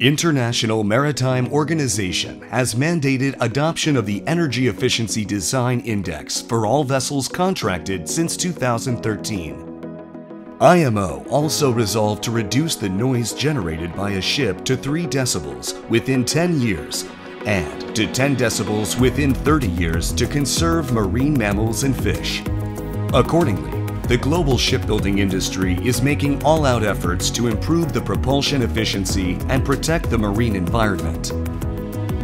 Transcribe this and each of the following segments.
International Maritime Organization has mandated adoption of the Energy Efficiency Design Index for all vessels contracted since 2013. IMO also resolved to reduce the noise generated by a ship to 3 decibels within 10 years and to 10 decibels within 30 years to conserve marine mammals and fish. Accordingly, the global shipbuilding industry is making all-out efforts to improve the propulsion efficiency and protect the marine environment.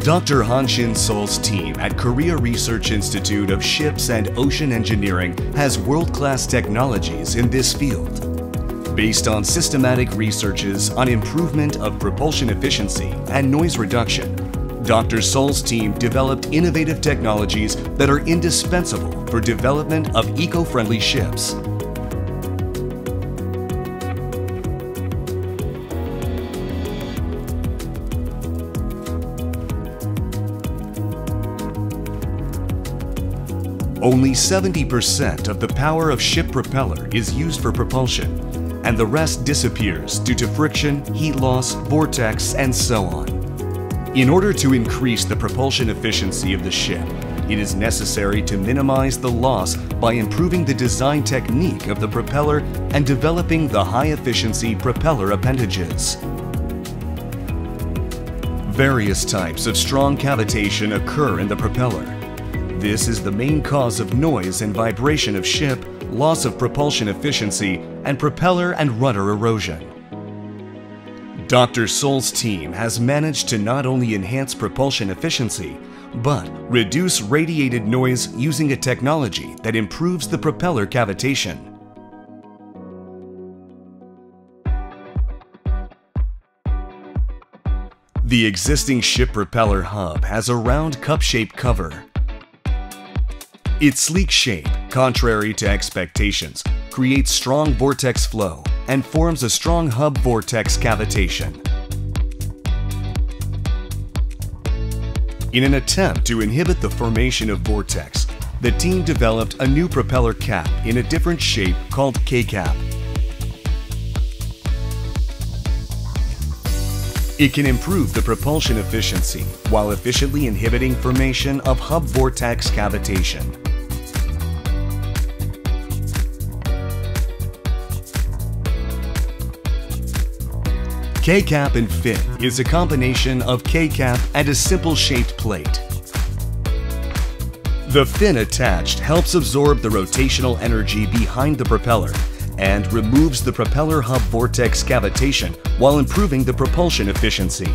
Dr. Hanshin Seol's team at Korea Research Institute of Ships and Ocean Engineering has world-class technologies in this field. Based on systematic researches on improvement of propulsion efficiency and noise reduction, Dr. Seol's team developed innovative technologies that are indispensable for development of eco-friendly ships. Only 70% of the power of ship propeller is used for propulsion, and the rest disappears due to friction, heat loss, vortex, and so on. In order to increase the propulsion efficiency of the ship, it is necessary to minimize the loss by improving the design technique of the propeller and developing the high-efficiency propeller appendages. Various types of strong cavitation occur in the propeller. This is the main cause of noise and vibration of ship, loss of propulsion efficiency, and propeller and rudder erosion. Dr. Seol's team has managed to not only enhance propulsion efficiency, but reduce radiated noise using a technology that improves the propeller cavitation. The existing ship propeller hub has a round cup-shaped cover its sleek shape, contrary to expectations, creates strong vortex flow and forms a strong hub vortex cavitation. In an attempt to inhibit the formation of vortex, the team developed a new propeller cap in a different shape called K-cap. It can improve the propulsion efficiency while efficiently inhibiting formation of hub vortex cavitation. K-cap and fin is a combination of K-cap and a simple shaped plate. The fin attached helps absorb the rotational energy behind the propeller and removes the propeller hub vortex cavitation while improving the propulsion efficiency.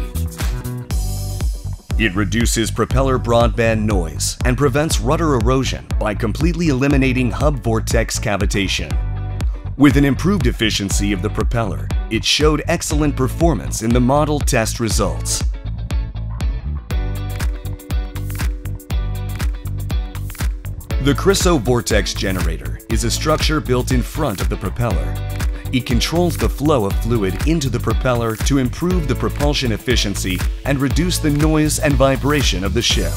It reduces propeller broadband noise and prevents rudder erosion by completely eliminating hub vortex cavitation. With an improved efficiency of the propeller, it showed excellent performance in the model test results. The KRISO Vortex Generator is a structure built in front of the propeller. It controls the flow of fluid into the propeller to improve the propulsion efficiency and reduce the noise and vibration of the ship.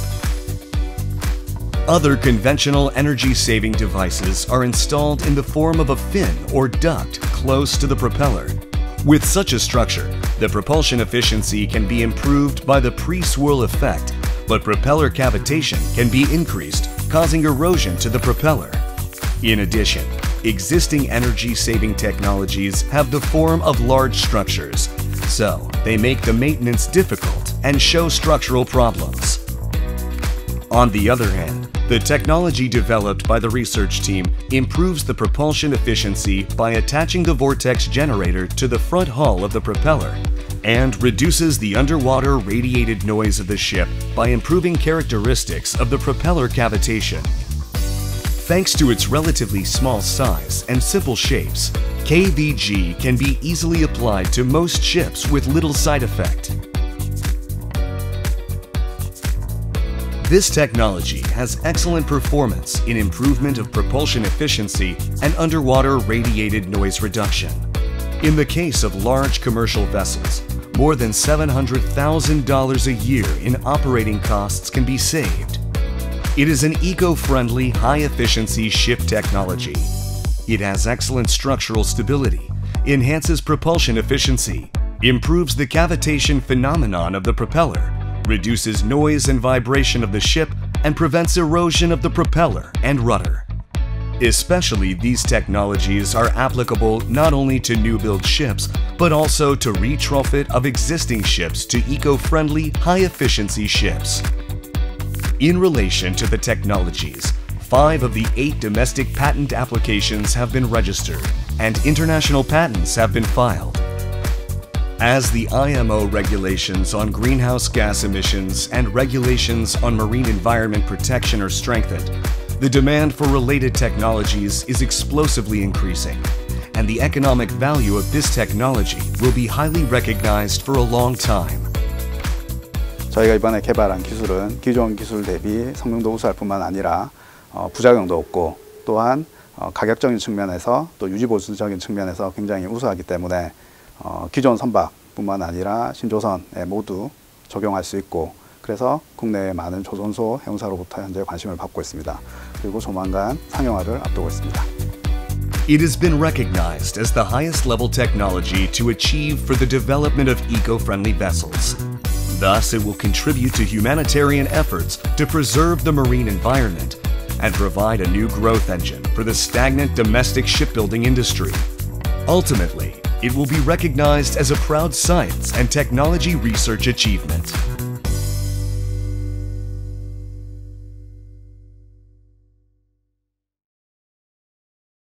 Other conventional energy-saving devices are installed in the form of a fin or duct close to the propeller. With such a structure, the propulsion efficiency can be improved by the pre-swirl effect, but propeller cavitation can be increased, causing erosion to the propeller. In addition, existing energy-saving technologies have the form of large structures, so they make the maintenance difficult and show structural problems. On the other hand, the technology developed by the research team improves the propulsion efficiency by attaching the vortex generator to the front hull of the propeller and reduces the underwater radiated noise of the ship by improving characteristics of the propeller cavitation. Thanks to its relatively small size and simple shapes, KVG can be easily applied to most ships with little side effect. This technology has excellent performance in improvement of propulsion efficiency and underwater radiated noise reduction. In the case of large commercial vessels, more than $700,000 a year in operating costs can be saved. It is an eco-friendly, high-efficiency ship technology. It has excellent structural stability, enhances propulsion efficiency, improves the cavitation phenomenon of the propeller, reduces noise and vibration of the ship, and prevents erosion of the propeller and rudder. Especially these technologies are applicable not only to new build ships, but also to retrofit of existing ships to eco-friendly, high-efficiency ships. In relation to the technologies, five of the eight domestic patent applications have been registered and international patents have been filed. As the IMO regulations on greenhouse gas emissions and regulations on marine environment protection are strengthened, the demand for related technologies is explosively increasing, and the economic value of this technology will be highly recognized for a long time. 저희가 이번에 개발한 기술은 기존 기술 대비 성능도 우수할 뿐만 아니라 어, 부작용도 없고 또한 어, 가격적인 측면에서 또 유지보수적인 측면에서 굉장히 우수하기 때문에 어, 기존 선박뿐만 아니라 신조선에 모두 적용할 수 있고 그래서 국내의 많은 조선소 해운사로부터 현재 관심을 받고 있습니다. 그리고 조만간 상용화를 앞두고 있습니다. It has been recognized as the highest level technology to achieve for the development of eco-friendly vessels. Thus, it will contribute to humanitarian efforts to preserve the marine environment and provide a new growth engine for the stagnant domestic shipbuilding industry. Ultimately, it will be recognized as a proud science and technology research achievement.